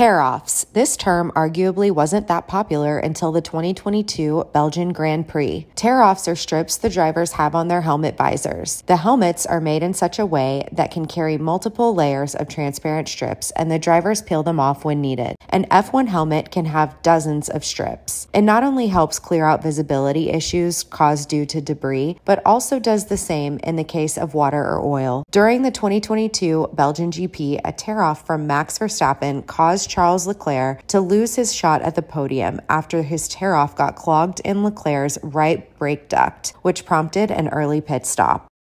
Tear offs. This term arguably wasn't that popular until the 2022 Belgian Grand Prix. Tear offs are strips the drivers have on their helmet visors. The helmets are made in such a way that can carry multiple layers of transparent strips, and the drivers peel them off when needed. An F1 helmet can have dozens of strips. It not only helps clear out visibility issues caused due to debris, but also does the same in the case of water or oil. During the 2022 Belgian GP, a tear off from Max Verstappen caused Charles Leclerc to lose his shot at the podium after his tear off got clogged in Leclerc's right brake duct, which prompted an early pit stop.